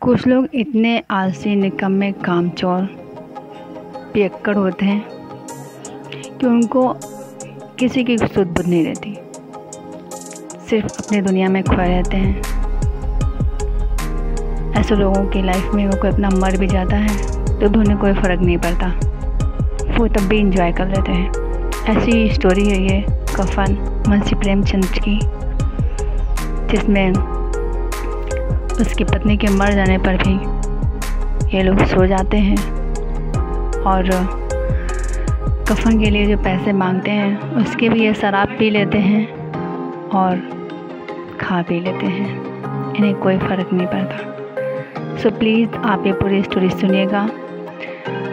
कुछ लोग इतने आलसी निकम्मे कामचोर पियक्कड़ होते हैं कि उनको किसी की सुध बुध नहीं रहती। सिर्फ़ अपनी दुनिया में खोए रहते हैं। ऐसे लोगों की लाइफ में वो कोई अपना मर भी जाता है तो भी उन्हें कोई फ़र्क नहीं पड़ता। वो तब भी इंजॉय कर लेते हैं। ऐसी स्टोरी है ये, कफन, मुंशी प्रेमचंद की, जिसमें उसकी पत्नी के मर जाने पर भी ये लोग सो जाते हैं और कफन के लिए जो पैसे मांगते हैं, उसके भी ये शराब पी लेते हैं और खा पी लेते हैं। इन्हें कोई फ़र्क नहीं पड़ता। सो प्लीज़ आप ये पूरी स्टोरी सुनिएगा।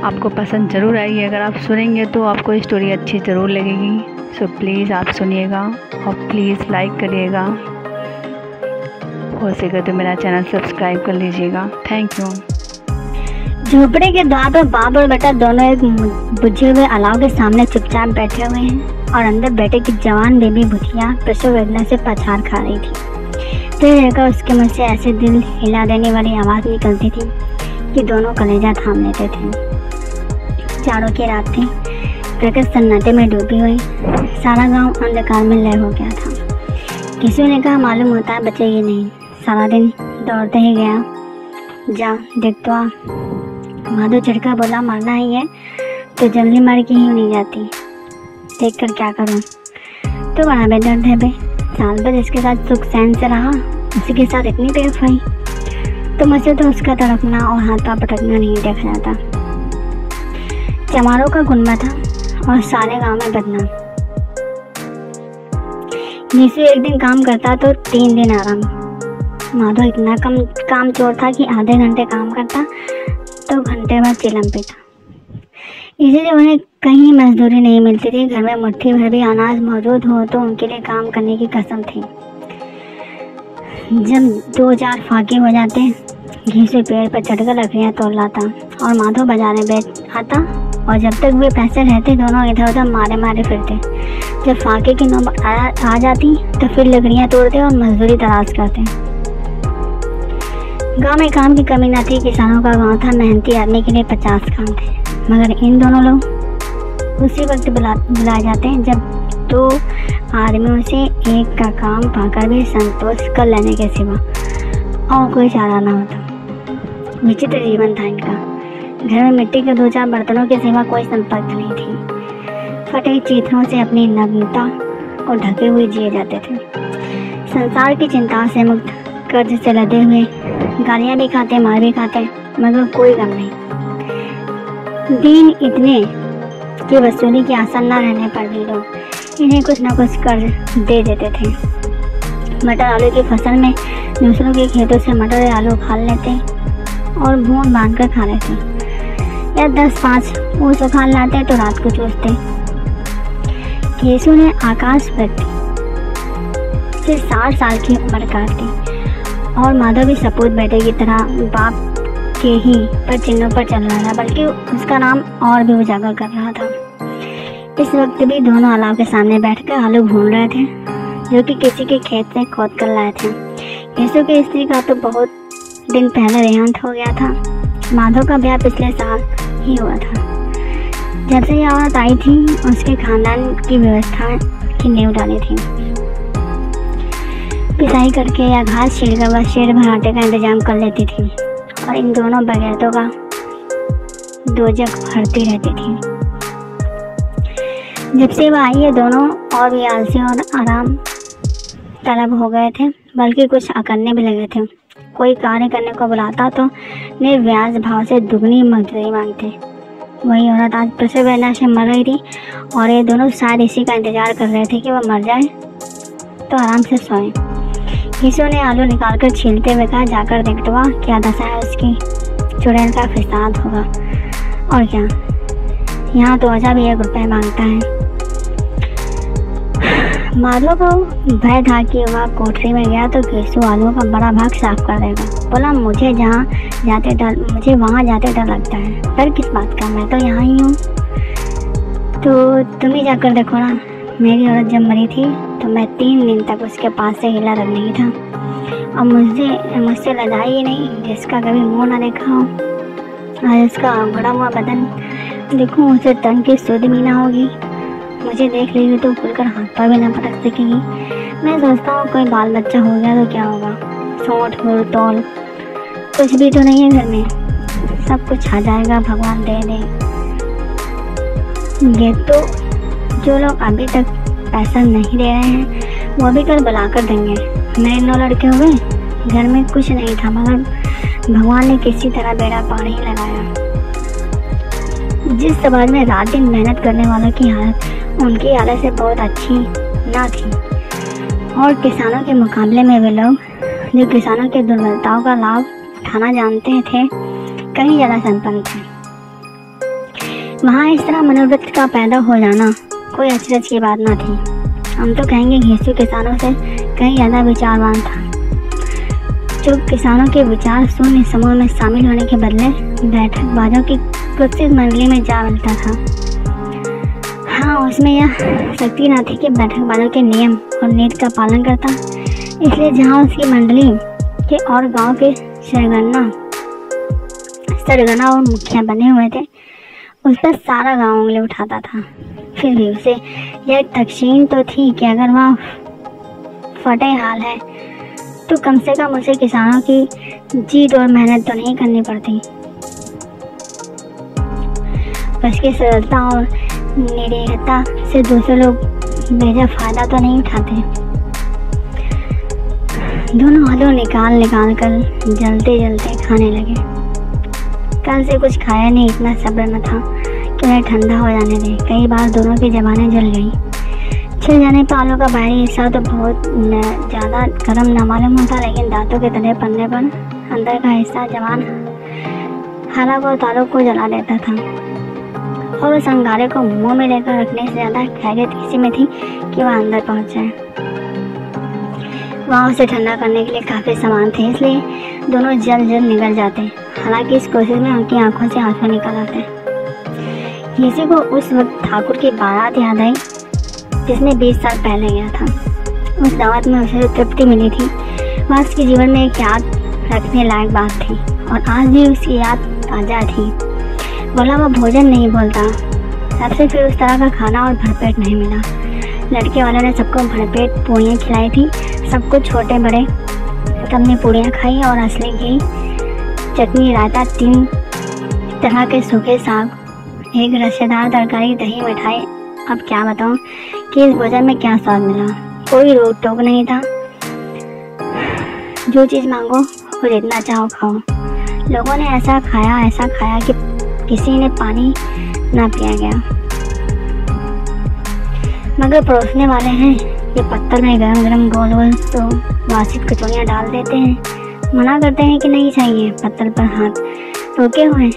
आपको पसंद ज़रूर आएगी। अगर आप सुनेंगे तो आपको स्टोरी अच्छी ज़रूर लगेगी। सो प्लीज़ आप सुनिएगा और प्लीज़ लाइक करिएगा। हो सके तो मेरा चैनल सब्सक्राइब कर लीजिएगा। थैंक यू झोपड़े के द्वार पर बाप और बेटा दोनों एक बुझे हुए अलाव के सामने चुपचाप बैठे हुए हैं और अंदर बेटे की जवान बेबी भुतिया प्रसव वेदना से पछाड़ खा रही थी। फिर रहकर उसके मुँह से ऐसे दिल हिला देने वाली आवाज़ निकलती थी कि दोनों कलेजा थाम लेते थे। चारों की रात थी प्रकट सन्नाटे में डूबी हुई। सारा गाँव अंधकार में लय हो गया था। किसी ने कहा, मालूम होता है बचेगी नहीं। सारा दिन दौड़ते ही गया। जा, देख तो आ। माधो चिड़का बोला, मरना ही है तो जल्दी मर के ही नहीं जाती। देख कर क्या करूँ? तो बड़ा बेदर्द है बे। साल भर इसके साथ सुख सैन से रहा, उसी के साथ इतनी हुई तो मुझे तो उसका तड़पना और हाथ पाँव पटकना नहीं देखा जाता। चमारों का गुनमा था और सारे गाँव में बदनाम निशु एक दिन काम करता तो तीन दिन आराम। माधव इतना कम काम चोर था कि आधे घंटे काम करता तो घंटे भर चिलम पीता इसीलिए उन्हें कहीं मजदूरी नहीं मिलती थी। घर में मुट्ठी भर भी अनाज मौजूद हो तो उनके लिए काम करने की कसम थी। जब दो चार फाके हो जाते घी से पेड़ पर चढ़कर लकड़ियाँ तोड़ लाता और माधव बाज़ार में बेच आता और जब तक वे पैसे रहते दोनों इधर उधर मारे मारे फिरते। जब फाके की नौबत आ, आ जाती तो फिर लकड़ियाँ तोड़ते और मजदूरी तलाश करते। गाँव में काम की कमी न थी, किसानों का गाँव था, मेहनती आदमी के लिए पचास काम थे। मगर इन दोनों लोग उसी वक्त बुला, बुलाए जाते हैं, जब दो तो आदमियों से एक का काम पाकर भी संतोष कर लेने के सिवा और कोई चारा ना होता। विचित्र जीवन था इनका। घर में मिट्टी के दो चार बर्तनों के सिवा कोई संपर्क नहीं थी। फटे चित्रों से अपनी नग्नता को ढके हुए जिए जाते थे। संसार की चिंता से मुक्त कर्ज से लदे हुए गालियाँ भी खाते, मार भी खाते, मगर कोई गम नहीं। दिन इतने कि वसूली की आसान न रहने पर भी लोग इन्हें कुछ ना कुछ कर्ज दे देते थे। मटर आलू की फ़सल में दूसरों के खेतों से मटर या आलू उखाड़ लेते और भून बाँध कर खा लेते। या दस पाँच ऊस उखाड़ लाते तो रात को चूसते। केसु ने आकाश पर से साठ साल की उम्र काट दी। और माधव भी सपूत बेटे की तरह बाप के ही पर चिन्हों पर चल रहा था, बल्कि उसका नाम और भी उजागर कर रहा था। इस वक्त भी दोनों अलाव के सामने बैठकर आलू भून रहे थे, जो कि किसी के खेत से खोद कर लाए थे। यीशु की स्त्री का तो बहुत दिन पहले देहांत हो गया था। माधव का ब्याह पिछले साल ही हुआ था। जब से यह औरत आई थी, उसके खानदान की व्यवस्था की नींव डाली थी। पिसाई करके या घास छील कर बस शेर भराटे का इंतज़ाम कर लेती थी। और इन दोनों बगैरतों का दो जग भरती रहती थी। जब से वह आई है दोनों और भी आलसी और आराम तलब हो गए थे, बल्कि कुछ अकड़ने भी लगे थे। कोई कार्य करने को बुलाता तो निर्व्याज भाव से दुगनी मजदूरी मांगते। वही औरत आज प्रसव वेदना से मर रही थी और ये दोनों शायद इसी का इंतज़ार कर रहे थे कि वह मर जाए तो आराम से सोएँ। यीशु ने आलू निकालकर छीलते हुए कहा, जाकर देख तो क्या दशा है उसकी। चुड़ैल का फिसाद होगा। और क्या? यहाँ तो अजा भी एक रुपये माँगता है। माधव को भय था कि वह कोठरी में गया तो केसु आलू का बड़ा भाग साफ़ कर देगा। बोला, मुझे जहाँ जाते डर, मुझे वहाँ जाते डर लगता है। डर किस बात का? मैं तो यहाँ ही हूँ। तो तुम ही जाकर देखो ना। मेरी औरत जब मरी थी तो मैं तीन दिन तक उसके पास से हिला रख नहीं था। और मुझसे मुझसे लजाई ही नहीं, जिसका कभी मुँह ना देखा हो। और उसका बड़ा हुआ बदन। देखूँ, उसे तन की सुध भी ना होगी। मुझे देख लेगी तो खुलकर हाथ पर भी ना पटक सकेगी। मैं सोचता हूँ, कोई बाल बच्चा हो गया तो क्या होगा? सोट हो तोल। कुछ भी तो नहीं है घर में। सब कुछ आ जाएगा, भगवान दे दे। ये तो जो लोग अभी तक पैसा नहीं दे रहे हैं, वो भी कल बुला कर देंगे। मेरे नौ लड़के हुए घर में कुछ नहीं था, मगर भगवान ने किसी तरह बेड़ा पार ही लगाया। जिस समाज में रात दिन मेहनत करने वालों की हालत उनकी हालत से बहुत अच्छी ना थी, और किसानों के मुकाबले में वे लोग, जो किसानों के दुर्बलताओं का लाभ उठाना जानते थे, कहीं ज़्यादा संपन्न थे। वहाँ इस तरह मनोवृत्त का पैदा हो जाना कोई अचरज की बात ना थी। हम तो कहेंगे घीसू किसानों से कहीं ज़्यादा विचारवान था। जो किसानों के विचार शून्य समूह में शामिल होने के बदले बैठक बाजों की कुत्सित मंडली में जा मिलता था। हाँ उसमें यह शक्ति न थी कि बैठक बाजों के नियम और नीति का पालन करता। इसलिए जहाँ उसकी मंडली के और गाँव के सरगना सरगना और मुखिया बने हुए थे, उस पर सारा गाँव उंगली उठाता था। फिर भी उसे यह तकसीम तो थी कि अगर वह फटे हाल है तो कम से कम उसे किसानों की जीत और मेहनत तो नहीं करनी पड़ती। उसकी सरलता और निरीहता से दूसरे लोग बेजा फ़ायदा तो नहीं उठाते। दोनों आलू निकाल निकाल कर जलते जलते खाने लगे। कल से कुछ खाया नहीं, इतना सब्र न था। उन्हें ठंडा हो जाने दे कई बार दोनों की जबानें जल गई। छिल जाने पर आलू का बाहरी हिस्सा तो बहुत ज़्यादा गर्म न मालूम होता, लेकिन दांतों के तले पड़ने पर अंदर का हिस्सा जवान हरा को तालों को जला देता था। और उस अंगारे को मुँह में लेकर रखने से ज़्यादा खैरियत इसी में थी कि वह अंदर पहुँच जाए। वहाँ उसे ठंडा करने के लिए काफ़ी सामान थे, इसलिए दोनों जल्द जल्द निकल जाते। हालाँकि इस कोशिश में उनकी आँखों से आँसू निकल आते। किसी को उस वक्त ठाकुर की बारात याद आई जिसने 20 साल पहले गया था। उस दावत में उसे तृप्ति मिली थी। वह उसके जीवन में एक याद रखने लायक बात थी, और आज भी उसकी याद ताज़ा थी। बोला, वह भोजन नहीं बोलता। तब से फिर उस तरह का खाना और भरपेट नहीं मिला। लड़के वालों ने सबको भरपेट पूड़ियाँ खिलाई थी, सबको छोटे बड़े सबने पूड़ियाँ खाई और असली घी, चटनी, रायता, तीन तरह के सूखे साग एक रसेदार तरकारी, दही, मिठाई। अब क्या बताऊँ, कि इस भोजन में क्या स्वाद मिला? कोई रोक टोक नहीं था। जो चीज़ मांगो वो जितना चाहो खाओ। लोगों ने ऐसा खाया ऐसा खाया कि किसी ने पानी ना पिया गया। मगर परोसने वाले हैं, ये पत्थर में गरम गरम गोल गोल तो वासित कचौड़ियाँ डाल देते हैं। मना करते हैं कि नहीं चाहिए, पत्थर पर हाथ रोके हुए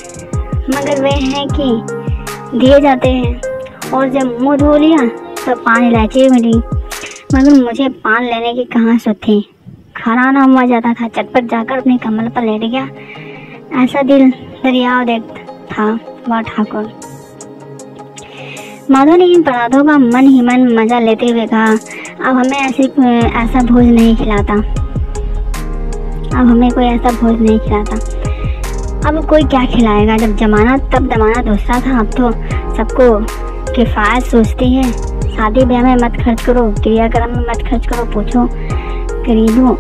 मगर वे हैं कि दिए जाते हैं। और जब मुँह धो लिया तो पान इलायची मिली। मगर मुझे पान लेने की कहाँ सो थी खाना ना हुआ जाता था, चटपट जाकर अपने कमल पर लेट गया। ऐसा दिल दरियाव देख था वह ठाकुर। माधो ने इन पराधों का मन ही मन मज़ा लेते हुए कहा, अब हमें ऐसी, ऐसा भोज नहीं खिलाता। अब हमें कोई ऐसा भोज नहीं खिलाता। अब कोई क्या खिलाएगा? जब जमाना, तब जमाना दूसरा था। अब तो सबको किफ़ायत सोचती है। शादी ब्याह में मत खर्च करो, क्रियाक्रम में मत खर्च करो, पूछो। गरीबों,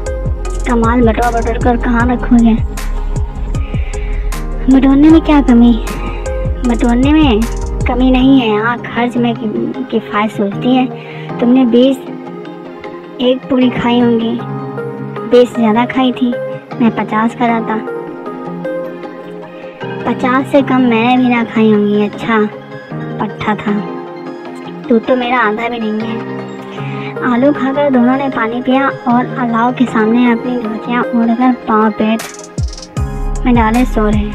कमाल बटवा बटोर कर कहाँ रखोगे? बटोरने में क्या कमी? बटोरने में कमी नहीं है। यहाँ खर्च में किफ़ायत सोचती है। तुमने बीस एक पूरी खाई होंगी। बीस ज़्यादा खाई थी। मैं पचास का था पचास से कम मैंने भी ना खाई होंगी अच्छा पट्टा था। तू तो मेरा आधा भी नहीं है। आलू खाकर दोनों ने पानी पिया और अलाव के सामने अपनी धोतियाँ उड़कर पाँव पेट में डाले सो रहे।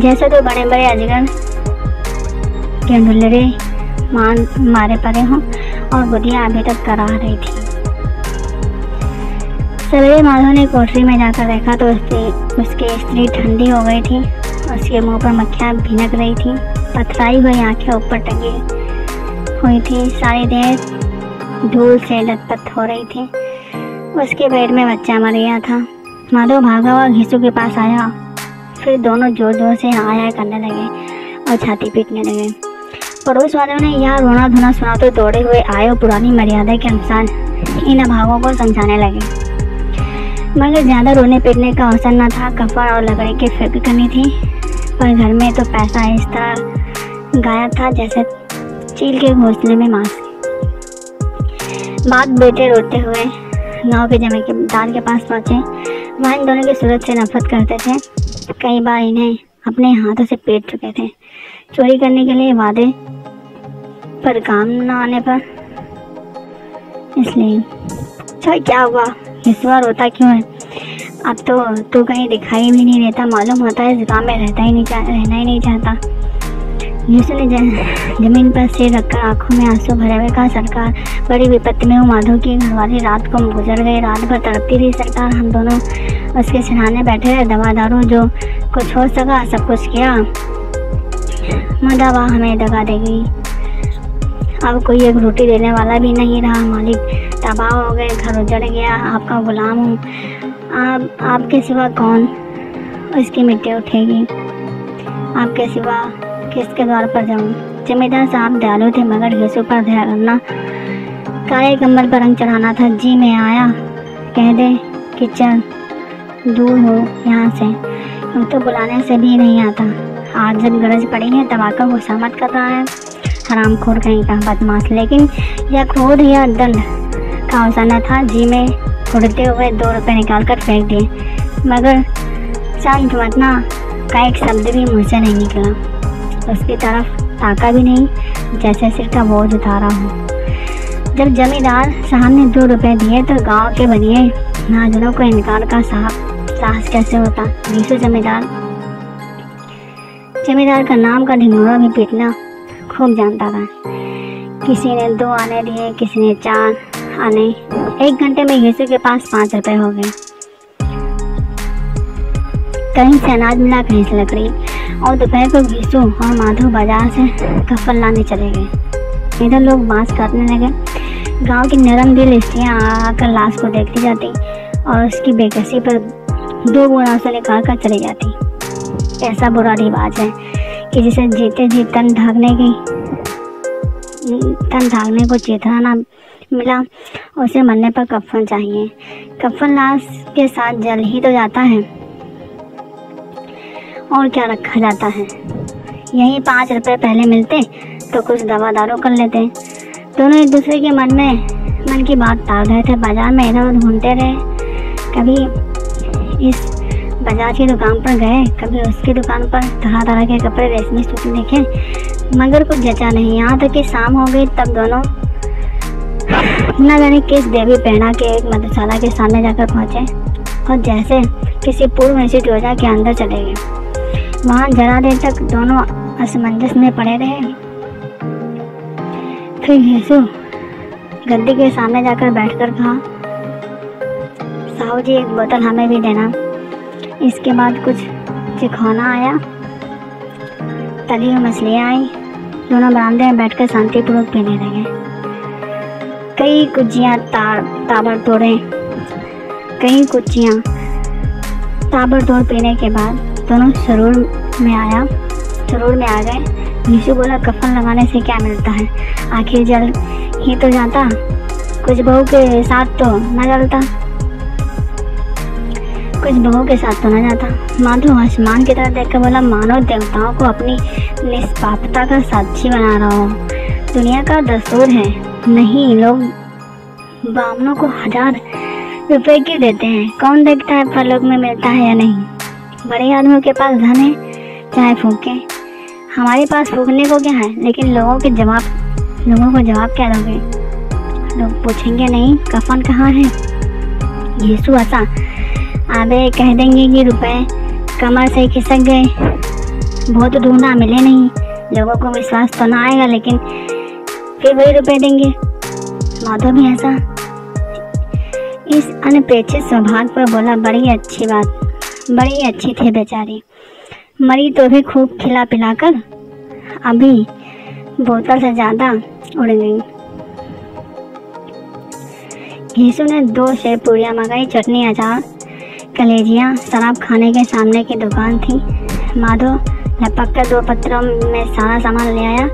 जैसे तो बड़े बड़े अजगर के ढुलरे मान, मारे पड़े हों और बुढ़िया अभी तक करा रही थी। सवेरे माधव ने कोठरी में जाकर देखा तो उसकी उसकी स्त्री ठंडी हो गई थी। उसके मुँह पर मक्खियाँ भिनक रही थी। पथराई हुई आँखें ऊपर टंगी हुई थी। सारी देर धूल से लतपत हो रही थी। उसके पेट में बच्चा मर गया था। माधव भागा हुआ घिसू के पास आया। फिर दोनों ज़ोर ज़ोर से आया करने लगे और छाती पीटने लगे। पड़ोस वालों ने यह रोना धोना सुना तो दौड़े हुए आए और पुरानी मर्यादा के अनुसार इन अभावों को समझाने लगे। मगर ज़्यादा रोने पीटने का अवसर न था कफन और लकड़ी की फ़िक्र करनी थी। पर घर में तो पैसा इस तरह गायब था जैसे चील के घोंसले में मांस बात बेटे रोते हुए गाँव के जमे के दाल के पास पहुँचे। वह इन दोनों की सूरत से नफरत करते थे। कई बार इन्हें अपने हाथों से पेट चुके थे। चोरी करने के लिए वादे पर काम न आने पर इसलिए। अच्छा क्या हुआ? इस बार रोता क्यों है? अब तो तू कहीं दिखाई भी नहीं देता, मालूम होता है गाँव में रहता ही नहीं रहना ही नहीं चाहता। यूसु ने ज़मीन पर सिर रखकर आँखों में आँसू भरे हुए कहा, सरकार, बड़ी विपत्ति में हूँ माधव की घरवाली रात को गुजर गई, रात भर तड़पती रही, सरकार, हम दोनों उसके सिरहाने बैठे रहे दवा दारू जो कुछ हो सका, सब कुछ किया। मदावा हमें दगा देगी। अब कोई एक रोटी देने वाला भी नहीं रहा, मालिक तबाह हो गए, घर उजड़ गया, आपका गुलाम हूँ। आप, आपके सिवा कौन? उसकी मिट्टी उठेगी। आपके सिवा किसके द्वार पर जाऊँ? जमींदार साहब दयालु थे, मगर यीशु पर दया करना। काले कमर पर रंग चढ़ाना था। जी मैं आया। कह दे कि चल, दूर हो यहाँ से। हम तो बुलाने से भी नहीं आता। आज जब गरज पड़ी है, तब आकर गुस्सा मत कर रहा है। हराम खोर कहीं का बदमाश। लेकिन यह क्रोध या दंड अवसाना था, जी में उड़ते हुए दो रुपए निकाल कर फेंक दिए। मगर शांत मतना का एक शब्द भी मुझसे नहीं निकला। उसकी तरफ़ ताका भी नहीं, जैसे सिर का बोझ उतारा हो। जब जमींदार साहब ने दो रुपए दिए तो गाँव के बनिए नाजरों को इनकार का साहब साहस कैसे होता? बीसो जमींदार जमींदार का नाम का ढिंगोरा भी पीटना खूब जानता था। किसी ने दो आने दिए, किसी ने चार। आने एक घंटे में यीशु के पास पाँच रुपए हो गए। कहीं से अनाज मिला, कहीं से लकड़ी। और दोपहर को यीशु और माधव बाज़ार से कफल लाने चले गए। इधर लोग बाँस काटने लगे। गाँव की नरम दिल स्त्रियाँ आकर लाश को देखती जाती और उसकी बेकसी पर दो गुना से निकाल कर चली जाती। ऐसा बुरा रिवाज है कि जिसे जीते जी तन ढाकने की तन ढाकने को चेतना ना मिला। उसे मरने पर कफन चाहिए। कफन लाश के साथ जल ही तो जाता है। और क्या रखा जाता है? यही पाँच रुपए पहले मिलते तो कुछ दवा दारू कर लेते। दोनों एक दूसरे के मन में, मन की बात टाल रहे थे। बाज़ार में इधर उधर ढूंढते रहे। कभी इस बाज़ार की दुकान पर गए, कभी उसकी दुकान पर तरह तरह के कपड़े रेशमी सूट देखे। मगर कुछ जचा नहीं। यहाँ तक कि शाम हो गई, तब दोनों न जाने किस देवी पहना के एक मधुशाला के सामने जाकर पहुँचे और जैसे किसी पूर्व निश्चित योजना के अंदर चले गए। वहाँ जरा देर तक दोनों असमंजस में पड़े रहे। फिर यीशु गद्दी के सामने जाकर बैठकर कहा, साहू जी, एक बोतल हमें भी देना। इसके बाद कुछ चिखौना आया। तली हुई मछलियाँ आई। दोनों बरामदे में बैठकर शांतिपूर्वक पीने लगे। कई कुचियाँ ताबड़ तोड़े कई कुचियाँ ताबड़ तोड़ पीने के बाद दोनों सरूर में आया। सरूर में आ गए। यीशु बोला, कफन लगाने से क्या मिलता है? आखिर जल ही तो जाता। कुछ बहू के साथ तो न जलता। कुछ बहू के साथ तो न जाता। माधो आसमान की तरफ़ देखकर बोला, मानव देवताओं को अपनी निष्पापता का साक्षी बना रहा हूँ। दुनिया का दस्तूर है। नहीं, लोग बामनों को हज़ार रुपए क्यों देते हैं। कौन देखता है फलों में मिलता है या नहीं? बड़े आदमियों के पास धन है, चाहे फूके। हमारे पास फूकने को क्या है? लेकिन लोगों के जवाब, लोगों को जवाब क्या दोगे? लोग पूछेंगे नहीं, कफन कहाँ है? यीशु ऐसा आबे कह देंगे कि रुपए कमर से खिसक गए। बहुत ढूंढा मिले नहीं। लोगों को विश्वास तो ना आएगा, लेकिन फिर वही रुपए देंगे। माधव भी ऐसा इस अनपेक्षित सौभाग्य पर बोला, बड़ी अच्छी बात, बड़ी अच्छी थी बेचारी। मरी तो भी खूब खिला पिलाकर अभी बोतल से ज़्यादा उड़ गई। यीशु ने दो शेर पूरियाँ मंगाई, चटनी, अचार, कलेजियाँ, शराब खाने के सामने की दुकान थी। माधो लपक कर दो पत्रों में सारा सामान ले आया।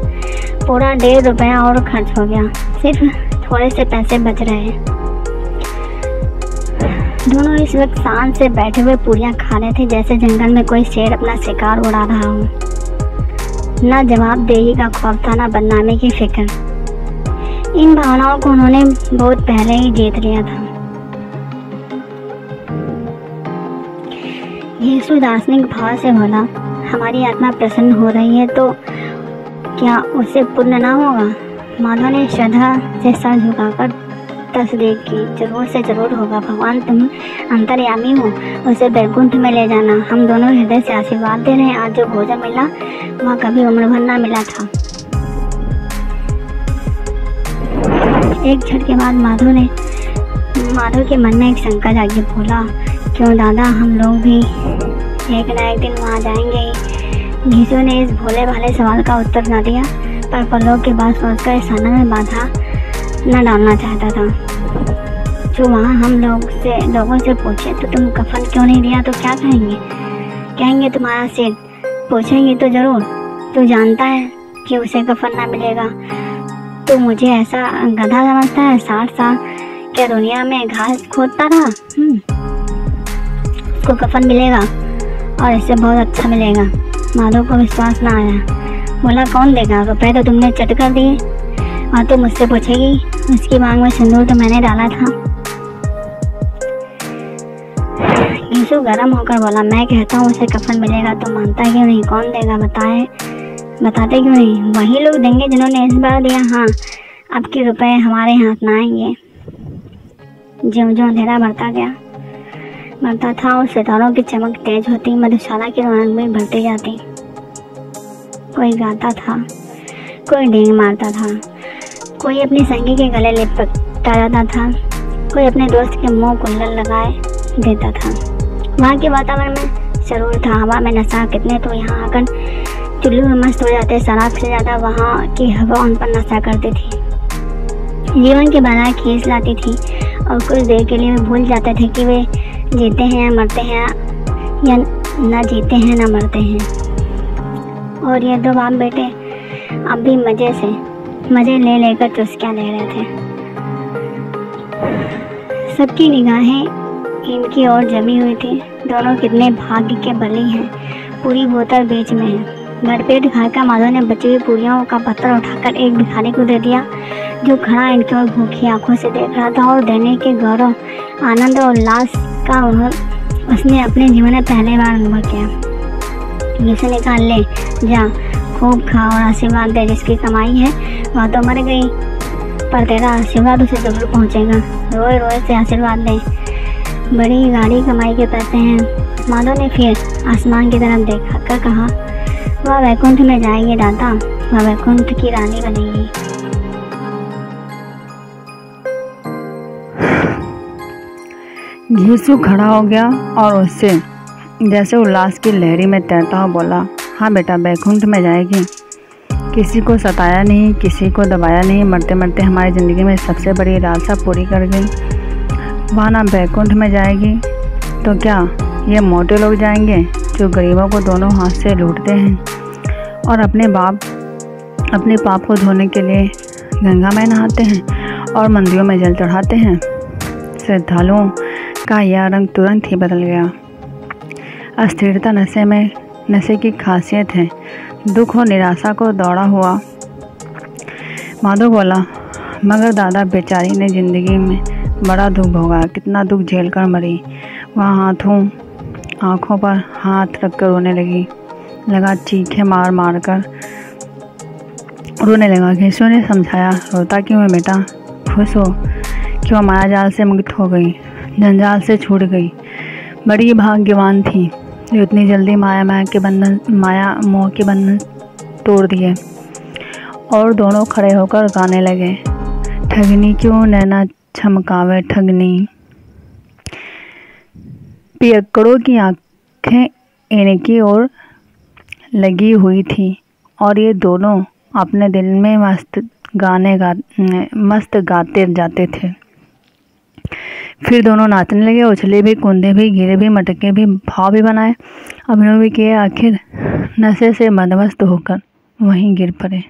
पूरा डेढ़ रुपया और खर्च हो गया। सिर्फ़ थोड़े से पैसे बच रहे हैं। दोनों इस वक्त शांत से बैठे हुए पूरियाँ खा रहे थे, जैसे जंगल में कोई शेर अपना शिकार उड़ा रहा हो। ना जवाबदेही का खौफ था, ना बदनामी की फ़िक्र। इन भावनाओं को उन्होंने बहुत पहले ही जीत लिया था। यीशु दार्शनिक भाव से बोला हमारी आत्मा प्रसन्न हो रही है तो क्या उसे पुण्य ना होगा? माधव ने श्रद्धा से सर झुकाकर तस्दीक की ज़रूर से ज़रूर होगा, भगवान, तुम अंतर्यामी हो। उसे बैकुंठ में ले जाना। हम दोनों हृदय से आशीर्वाद दे रहे हैं। आज जो भोजन मिला, वह कभी उम्र भर ना मिला था। एक झट के बाद माधव ने, माधव के मन में एक शंका जागी। बोला, क्यों दादा, हम लोग भी एक ना एक दिन वहाँ जाएँगे भीषु ने इस भोले भाले सवाल का उत्तर न दिया, पर पलों के बाद सोचकर साना में बाधा न डालना चाहता था। जो वहाँ हम लोग से, लोगों से पूछे तो तुम कफन क्यों नहीं दिया तो क्या कहेंगे? कहेंगे तुम्हारा सिर पूछेंगे तो ज़रूर। तू जानता है कि उसे कफन ना मिलेगा। तो मुझे ऐसा गधा समझता है, साठ साल क्या दुनिया में घास खोदता था हम्म। उसको कफन मिलेगा और इससे बहुत अच्छा मिलेगा। माधव को विश्वास ना आया। बोला, कौन देगा? रुपए तो तुमने चट कर दिए। और तो मुझसे पूछेगी, उसकी मांग में सिंदूर तो मैंने डाला था। यीशु गर्म होकर बोला, मैं कहता हूँ, उसे कफन मिलेगा तो मानता क्यों नहीं? कौन देगा? बताए, बताते क्यों नहीं? वही लोग देंगे जिन्होंने इस बार दिया। हाँ आपके रुपए हमारे हाथ ना आएँगे। ज्यो ज्यो अंधेरा बढ़ता गया। बढ़ता था और सितारों की चमक तेज होती, मधुशाला की रौनक में बढ़ती जाती। कोई गाता था, कोई डेंग मारता था, कोई अपनी संगी के गले लिपटा जाता था, कोई अपने दोस्त के मुँह कुल्लर लगाए देता था। वहाँ के वातावरण में ज़रूर था, हवा में नशा, कितने तो यहाँ आकर चुल्लू में मस्त हो जाते, शराब से ज़्यादा वहाँ की हवा उन पर नशा करती थी। जीवन के बजाय खींच लाती थी और कुछ देर के लिए वे भूल जाते थे कि वे जीते हैं या मरते हैं, या न जीते हैं, न मरते हैं। और ये दो बाप बेटे अब भी मज़े से, मज़े ले लेकर चुस्कियाँ ले रहे थे। सबकी निगाहें इनकी ओर जमी हुई थी। दोनों कितने भाग्य के बली हैं, पूरी बोतल बीच में है। भरपेट खाकर माधव ने बची हुई पूरियों का पत्थर उठाकर एक भिखारी को दे दिया, जो खड़ा इनकी ओर भूखी आँखों से देख रहा था और देने के गौरव, आनंद और उल्लास का उसने अपने जीवन में पहले बार अनुभव किया। जिसे निकाल ले, जा, खूब खा और आशीर्वाद दे, जिसकी कमाई है, वह तो मर गई, पर तेरा आशीर्वाद उसे ज़रूर पहुँचेगा। रोए रोए से आशीर्वाद दे बड़ी गाड़ी कमाई के पैसे हैं। माधव ने फिर आसमान की तरफ़ देखा कर कहा, वह वैकुंठ में जाएगी दादा वह वैकुंठ की रानी बनेगी। घीसू खड़ा हो गया और उससे, जैसे उल्लास की लहरी में तैरता हुआ बोला हाँ बेटा, बैकुंठ में जाएगी। किसी को सताया नहीं, किसी को दबाया नहीं, मरते मरते हमारी ज़िंदगी में सबसे बड़ी लालसा पूरी कर गई। वहाँ ना बैकुंठ में जाएगी तो क्या ये मोटे लोग जाएँगे जो गरीबों को दोनों हाथ से लूटते हैं? और अपने बाप, अपने पाप को धोने के लिए गंगा में नहाते हैं और मंदिरों में जल चढ़ाते हैं। श्रद्धालुओं यह रंग तुरंत ही बदल गया। अस्थिरता नशे में, नशे की खासियत है। दुख और निराशा को दौड़ा हुआ। माधो बोला, मगर दादा, बेचारी ने ज़िंदगी में बड़ा दुख भोगा। कितना दुख झेल कर मरी। वहाँ हाथों, आँखों पर हाथ रख कर रोने लगी। लगा चीखे मार मार कर रोने लगा। घिसो ने समझाया, रोता क्यों है बेटा? खुश हो? क्यों माया जाल से मुक्त हो गई? जंजाल से छूट गई। बड़ी भाग्यवान थी। जो इतनी जल्दी माया माया के बंधन, माया मोह के बंधन तोड़ दिए। और दोनों खड़े होकर गाने लगे। ठगनी क्यों नैना छमकावे ठगनी? पियकड़ों की आँखें इनकी ओर लगी हुई थी। और ये दोनों अपने दिल में मस्त गाने गा, मस्त गाते जाते थे। फिर दोनों नाचने लगे, उछले भी, कूदे भी, गिरे भी, मटके भी, भाव भी बनाए। अभिनव भी किए, आखिर नशे से मदमस्त होकर वहीं गिर पड़े।